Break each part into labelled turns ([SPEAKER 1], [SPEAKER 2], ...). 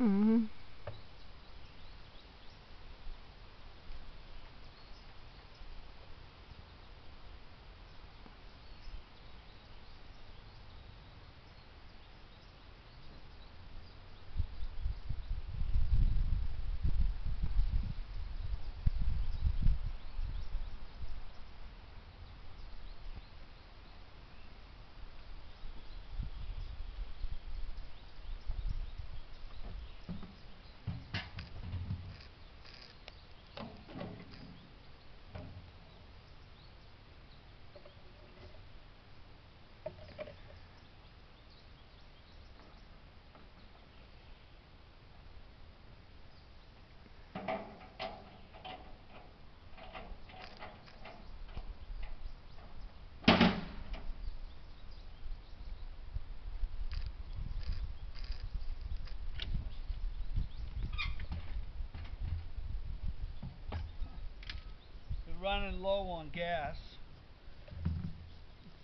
[SPEAKER 1] Mm-hmm.
[SPEAKER 2] We're running low on gas.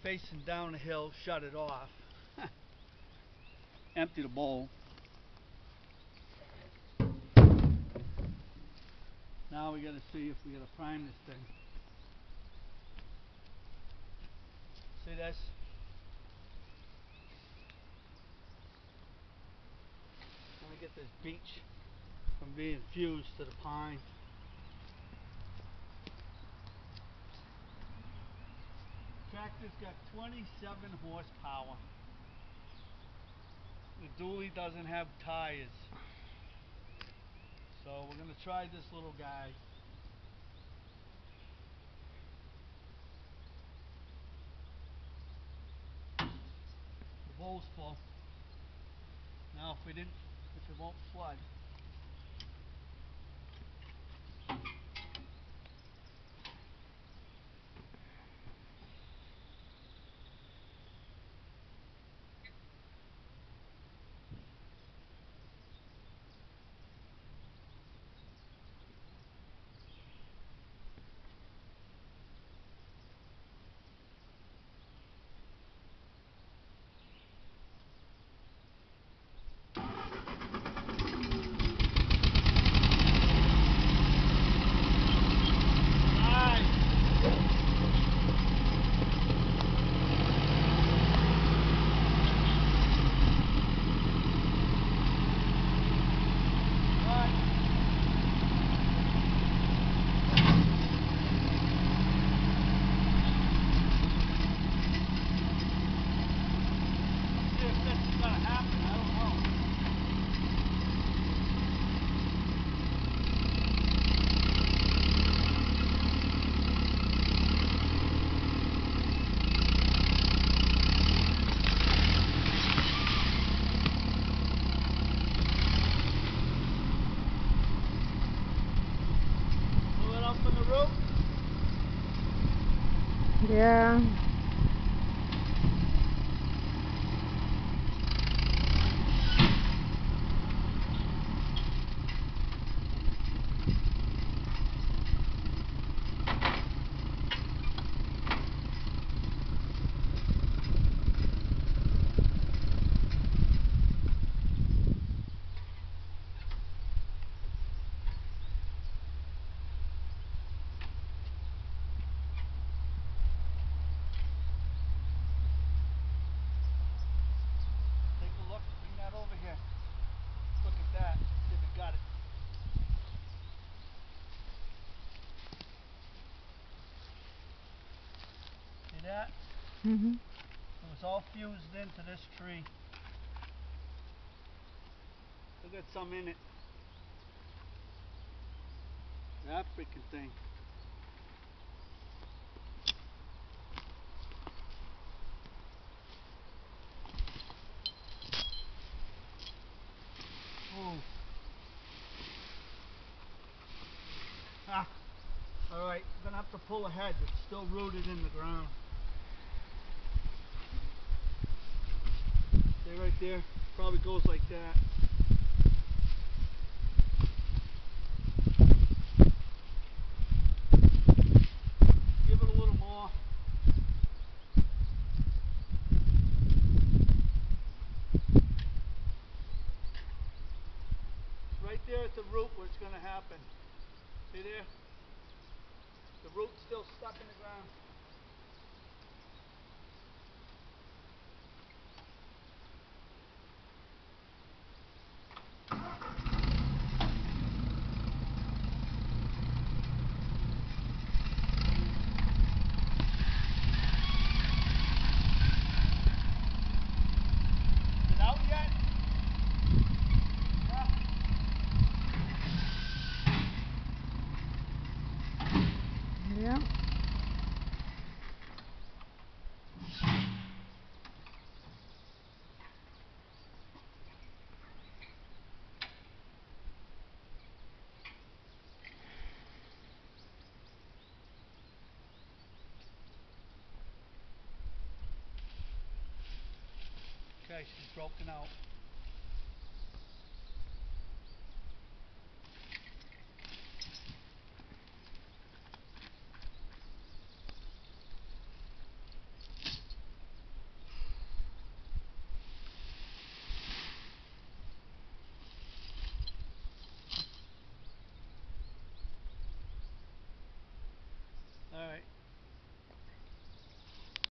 [SPEAKER 2] Facing down the hill, shut it off. Empty the bowl. Now we gotta see if we gotta prime this thing. See this? Let me get this beech from being fused to the pine. Tractor's got 27 horsepower. The dually doesn't have tires. So we're gonna try this little guy. The bowl's full. Now if we didn't, if it won't flood. Nice. See if this is gonna happen. I don't know. Pull it up from the roof.
[SPEAKER 1] Yeah.
[SPEAKER 2] Take a look. Bring that over here. Look at that. See if it got it. See that?
[SPEAKER 1] Mm-hmm.
[SPEAKER 2] It was all fused into this tree. Still got some in it. That freaking thing. Ooh. Ah. Alright, I'm gonna have to pull ahead. It's still rooted in the ground. Right there. Probably goes like that. Give it a little more. It's right there at the root where it's going to happen. See there? The root's still stuck in the ground. Is it out yet? Huh?
[SPEAKER 1] Yeah.
[SPEAKER 2] Okay, she's broken out.